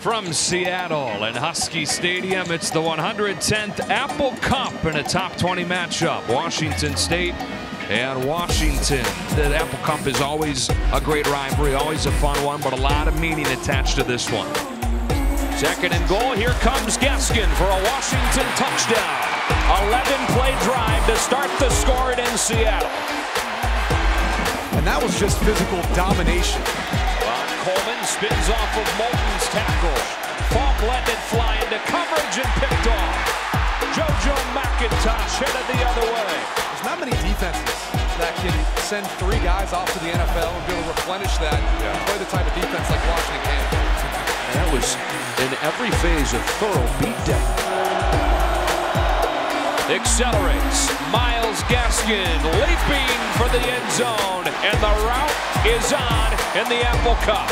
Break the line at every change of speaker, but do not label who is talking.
From Seattle and Husky Stadium, it's the 110th Apple Cup in a top 20 matchup. Washington State and Washington. The Apple Cup is always a great rivalry, always a fun one, but a lot of meaning attached to this one. Second and goal. Here comes Gaskin for a Washington touchdown. 11 play drive to start the score in Seattle.
And that was just physical domination.
Ron Coleman spins off of Moulton's tackle. Coverage and picked off. JoJo McIntosh headed the other way.
There's not many defenses that can send three guys off to the NFL and be able to replenish that and play the type of defense like Washington can.
And that was in every phase of thorough beatdown. Accelerates. Myles Gaskin leaping for the end zone. And the rout is on in the Apple Cup.